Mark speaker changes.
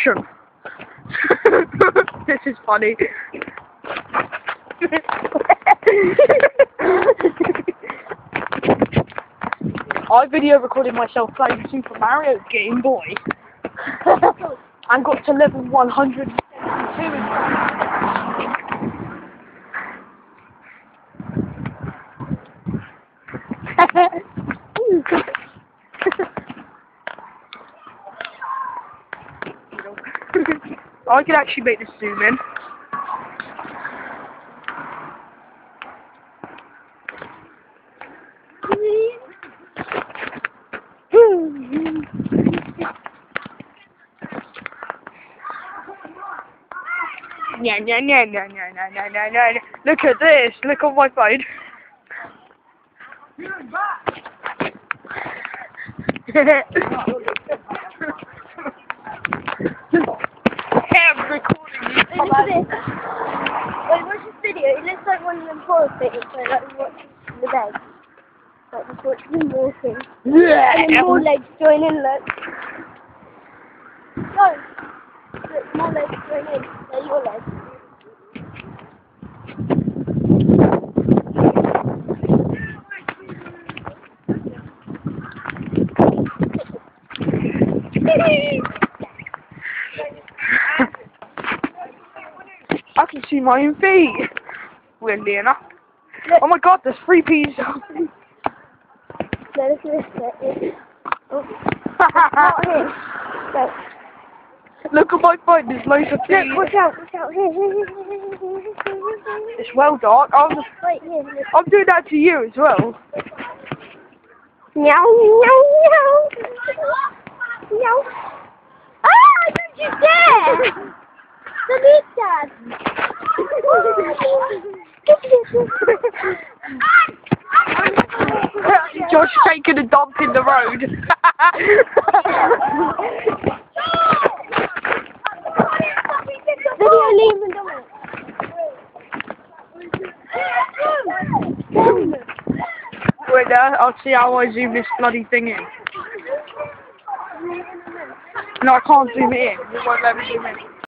Speaker 1: action. this is funny. I video recorded myself playing Super Mario Game Boy and got to level 172 in I could actually make this zoom in. Yeah, yeah, yeah, yeah, yeah, yeah, yeah, yeah. Look at this. Look on my phone. I'm recording you.
Speaker 2: Hey, look at this. Wait, watch this video. It looks like one of them horror things, so like we watch the bed. Like just watch them walking. Yeah. And then more legs join in, look. No. Look, more legs join in. They're your legs.
Speaker 1: I can see my own feet. Weirdly enough. Oh my god, there's three peas.
Speaker 2: No, look at this. Oh, not here. No.
Speaker 1: Look at my phone, there's loads of
Speaker 2: Look,
Speaker 1: feet.
Speaker 2: watch out, watch out. Here, here, here, here.
Speaker 1: It's well dark. I'm,
Speaker 2: Wait, here.
Speaker 1: I'm doing that to you as well.
Speaker 2: Meow, meow, meow. Meow. Ah, don't you dare!
Speaker 1: Josh taking a dump in the road. Wait there, I'll see how I zoom this bloody thing in. No, I can't zoom it in. It won't let me zoom in.